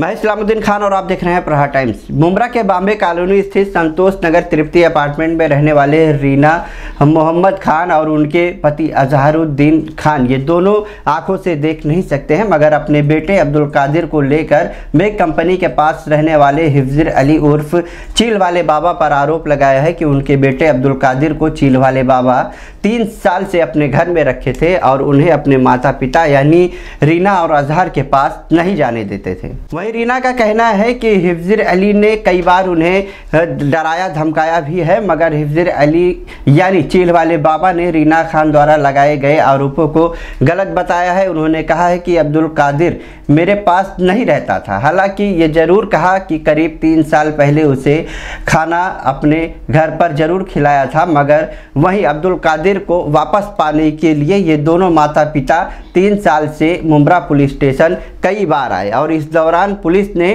मैं इस्लामुद्दीन खान और आप देख रहे हैं प्रहार टाइम्स। मुमरा के बॉम्बे कॉलोनी स्थित संतोष नगर तृप्ति अपार्टमेंट में रहने वाले रीना मोहम्मद खान और उनके पति अजहरुद्दीन खान, ये दोनों आँखों से देख नहीं सकते हैं, मगर अपने बेटे अब्दुल कादिर को लेकर मेक कंपनी के पास रहने वाले हिफ्जर अली उर्फ़ चील वाले बाबा पर आरोप लगाया है कि उनके बेटे अब्दुल कादिर को चील वाले बाबा तीन साल से अपने घर में रखे थे और उन्हें अपने माता पिता यानी रीना और अजहर के पास नहीं जाने देते थे। वहीं रीना का कहना है कि हिफ्जर अली ने कई बार उन्हें डराया, धमकाया भी है, मगर हिफ्जर अली, यानी चील वाले बाबा ने रीना खान द्वारा लगाए गए आरोपों को गलत बताया है। उन्होंने कहा है कि अब्दुल कादिर मेरे पास नहीं रहता था। हालाँकि ये ज़रूर कहा कि करीब तीन साल पहले उसे खाना अपने घर पर ज़रूर खिलाया था, मगर वहीं अब्दुल कादिर को वापस पाने के लिए ये दोनों माता पिता तीन साल से मुमरा पुलिस स्टेशन कई बार आए और इस दौरान पुलिस ने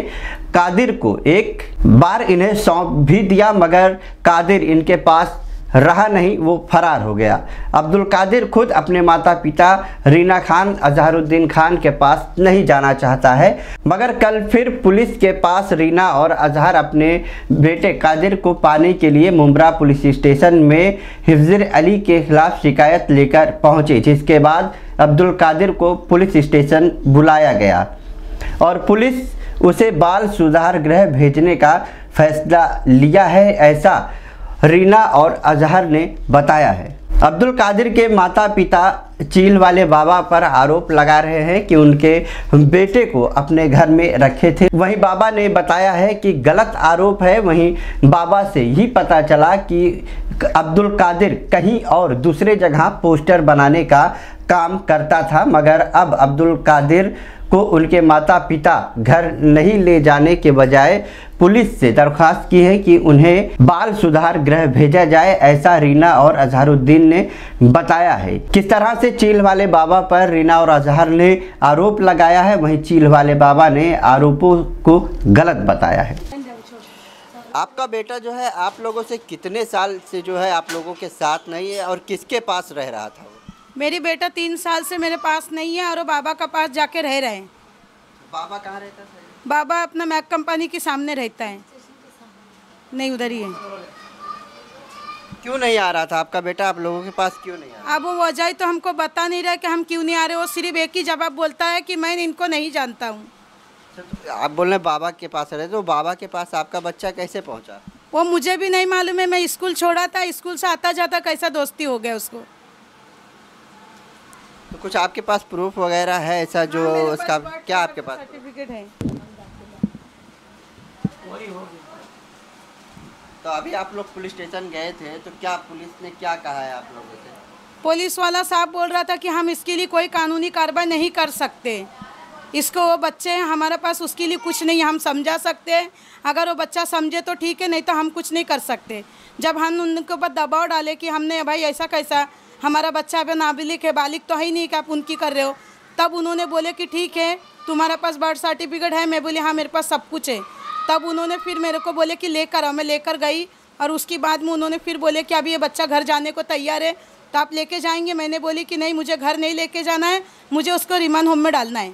कादिर को एक बार इन्हें सौंप भी दिया, मगर कादिर इनके पास रहा नहीं, वो फरार हो गया। अब्दुल कादिर खुद अपने माता पिता रीना खान, अजहरुद्दीन खान के पास नहीं जाना चाहता है, मगर कल फिर पुलिस के पास रीना और अजहर अपने बेटे कादिर को पाने के लिए मुमरा पुलिस स्टेशन में हिफ्जर अली के खिलाफ शिकायत लेकर पहुँचे, जिसके बाद अब्दुल कादिर को पुलिस स्टेशन बुलाया गया। और पुलिस उसे बाल सुधार गृह भेजने का फैसला लिया है, ऐसा रीना और अजहर ने बताया है। अब्दुल कादिर के माता पिता चील वाले बाबा पर आरोप लगा रहे हैं कि उनके बेटे को अपने घर में रखे थे। वहीं बाबा ने बताया है कि गलत आरोप है, वहीं बाबा से ही पता चला कि अब्दुल कादिर कहीं और दूसरे जगह पोस्टर बनाने का काम करता था, मगर अब अब्दुल कादिर को उनके माता पिता घर नहीं ले जाने के बजाय पुलिस से दरख्वास्त की है कि उन्हें बाल सुधार गृह भेजा जाए, ऐसा रीना और अजहरुद्दीन ने बताया है। किस तरह से चील वाले बाबा पर रीना और अजहर ने आरोप लगाया है, वहीं चील वाले बाबा ने आरोपों को गलत बताया है। आपका बेटा जो है, आप लोगों से कितने साल से जो है, आप लोगों के साथ नहीं है और किसके पास रह रहा था? मेरी बेटा तीन साल से मेरे पास नहीं है और वो बाबा का पास जाके रह रहे हैं। बाबा कहाँ रहता था बाबा अपना मैक कंपनी के सामने रहता है। नहीं उधर ही है। क्यों नहीं आ रहा था? आपका बेटा आप लोगों के पास क्यों नहीं आ रहा? अब वो वजह तो हमको बता नहीं रहा कि हम क्यों नहीं आ रहे। वो सिर्फ़ एक ही जवाब बोलता है कि मैं इनको नहीं जानता हूँ। रहा आप बोल रहे बाबा के पास रहे तो बाबा के पास आपका बच्चा कैसे पहुँचा? वो मुझे भी नहीं मालूम है मैं स्कूल छोड़ा था स्कूल से आता जाता कैसा दोस्ती हो गया उसको। तो कुछ आपके पास प्रूफ वगैरह है ऐसा जो हाँ, उसका क्या आपके पास? सर्टिफिकेट है। तो अभी आप लोग पुलिस स्टेशन गए थे तो क्या पुलिस ने क्या कहा है आप लोगों से? पुलिस वाला साहब बोल रहा था कि हम इसके लिए कोई कानूनी कार्रवाई नहीं कर सकते। इसको वो बच्चे हैं हमारे पास उसके लिए कुछ नहीं हम समझा सकते हैं। अगर वो बच्चा समझे तो ठीक है नहीं तो हम कुछ नहीं कर सकते। जब हम उनके ऊपर दबाव डाले कि हमने भाई ऐसा कैसा हमारा बच्चा अभी नाबालिग है बालिग तो है ही नहीं कि आप उनकी कर रहे हो। तब उन्होंने बोले कि ठीक है तुम्हारे पास बर्थ सर्टिफिकेट है। मैं बोली हाँ मेरे पास सब कुछ है। तब उन्होंने फिर मेरे को बोले कि लेकर आओ। मैं लेकर गई और उसके बाद में उन्होंने फिर बोले कि अभी ये बच्चा घर जाने को तैयार है तो आप लेके जाएँगे। मैंने बोली कि नहीं मुझे घर नहीं लेके जाना है मुझे उसको रिमांड होम में डालना है।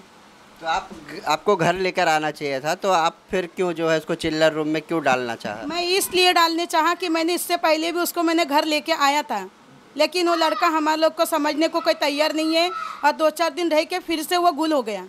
तो आप आपको घर लेकर आना चाहिए था तो आप फिर क्यों जो है उसको चिल्लर रूम में क्यों डालना चाहा? मैं इसलिए डालने चाहा कि मैंने इससे पहले भी उसको मैंने घर लेके आया था। लेकिन वो लड़का हमारे लोग को समझने को कोई तैयार नहीं है और दो चार दिन रह के फिर से वो गुल हो गया।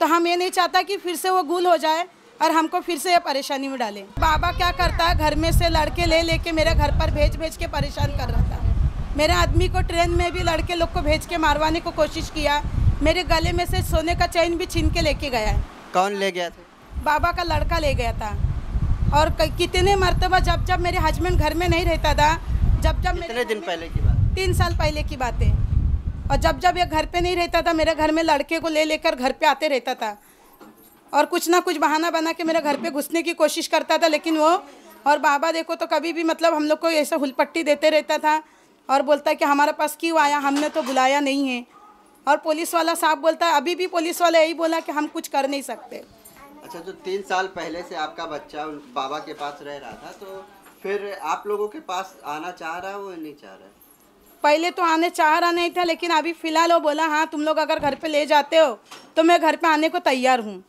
तो हम ये नहीं चाहता कि फिर से वो गुल हो जाए और हमको फिर से ये परेशानी में डाले। बाबा क्या करता है? घर में से लड़के ले लेके मेरे घर पर भेज भेज के परेशान कर रहा था। मेरे आदमी को ट्रेन में भी लड़के लोग को भेज के मारवाने को कोशिश किया। मेरे गले में से सोने का चैन भी छीन के लेके गया है। कौन ले गया था? बाबा का लड़का ले गया था। और कितने मरतबा जब जब मेरे हस्बैंड घर में नहीं रहता था जब जब कितने मेरे दिन पहले की तीन साल पहले की बात है। और जब जब ये घर पे नहीं रहता था, मेरे घर में लड़के को ले लेकर घर पे आते रहता था। और कुछ ना कुछ बहाना बना के मेरे घर पे घुसने की कोशिश करता था, लेकिन वो, और बाबा देखो तो कभी भी मतलब हम लोग को ऐसा हुलपट्टी देते रहता था और बोलता है कि हमारे पास क्यों आया, हमने तो बुलाया नहीं है। और पुलिस वाला साहब बोलता है अभी भी पुलिस वाला यही बोला कि हम कुछ कर नहीं सकते। अच्छा तो तीन साल पहले से आपका बच्चा बाबा के पास रह रहा था तो फिर आप लोगों के पास आना चाह रहा है वो नहीं चाह रहा है? पहले तो आने चाह रहा नहीं था लेकिन अभी फ़िलहाल वो बोला हाँ तुम लोग अगर घर पे ले जाते हो तो मैं घर पे आने को तैयार हूँ।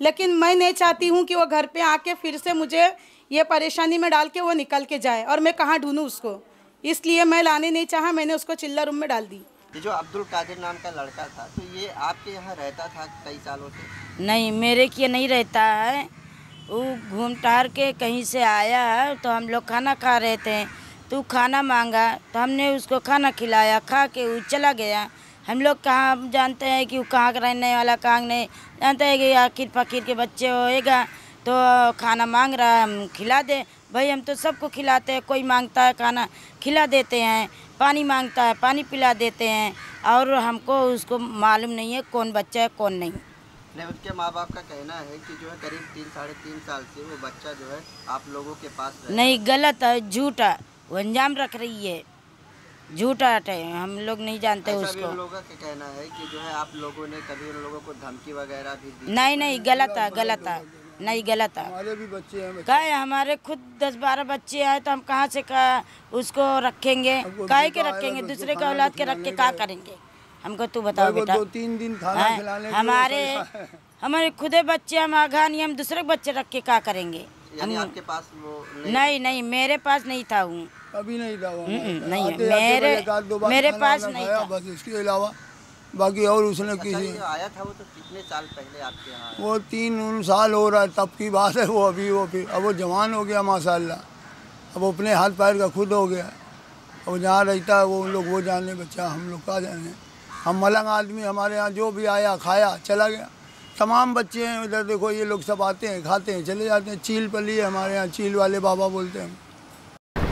लेकिन मैं नहीं चाहती हूँ कि वो घर पे आके फिर से मुझे ये परेशानी में डाल के वो निकल के जाए और मैं कहाँ ढूंढूँ उसको? इसलिए मैं लाने नहीं चाहा मैंने उसको चिल्ला रूम में डाल दी। ये जो अब्दुल कादिर नाम का लड़का था तो ये आपके यहाँ रहता था कई सालों से? नहीं मेरे के नहीं रहता है। वो घूम टहर के कहीं से आया है तो हम लोग खाना खा रहे थे। तो खाना मांगा तो हमने उसको खाना खिलाया खा के वो चला गया। हम लोग कहाँ जानते हैं कि वो कहाँ का रहने वाला कहाँ नहीं। जानते हैं कि आखिर फकीर के बच्चे होएगा तो खाना मांग रहा है हम खिला दे। भाई हम तो सबको खिलाते हैं कोई माँगता है खाना खिला देते हैं पानी माँगता है पानी पिला देते हैं और हमको उसको मालूम नहीं है कौन बच्चा है कौन नहीं। नहीं उसके माँ बाप का कहना है कि जो है करीब तीन साढ़े तीन साल से वो बच्चा जो है आप लोगों के पास नहीं गलत है झूठा। वो अंजाम रख रही है। झूठा है हम लोग नहीं जानते उसको। लोगों का कहना है कि जो है आप लोगों ने कभी उन लोगों को धमकी वगैरह भी दी नहीं नहीं गलत है गलत है। नहीं गलत है। हमारे भी बच्चे हैं का है हमारे खुद दस बारह बच्चे हैं तो हम कहाँ से का उसको रखेंगे? काहे के रखेंगे? दूसरे के औलाद के रख के क्या करेंगे? हमको तू बताओ बेटा। दो तीन दिन खाना खिलाने हमारे हमारे खुदे बच्चे हम आघा नहीं हम दूसरे बच्चे रख के क्या करेंगे? हम आपके पास नहीं नहीं मेरे पास नहीं था हूँ कभी नहीं था वो हम्म, नहीं, आते- आते मेरे- बस एक आध दो मेरे पास नहीं था। बस इसके अलावा बाकी और उसने अच्छा किसी आया था वो तो कितने साल पहले आपके यहाँ वो तीन उन साल हो रहा है तब की बात है वो अभी वो फिर अब वो जवान हो गया माशाल्लाह। अब वो अपने हाथ पैर का खुद हो गया। अब जहाँ रहता है वो उन लोग वो जाने बच्चा हम लोग का जाने? हम मलंग आदमी हमारे यहाँ जो भी आया खाया चला गया। तमाम बच्चे हैं इधर देखो ये लोग सब आते हैं खाते हैं चले जाते हैं। चील पली है हमारे यहाँ चील वाले बाबा बोलते हैं।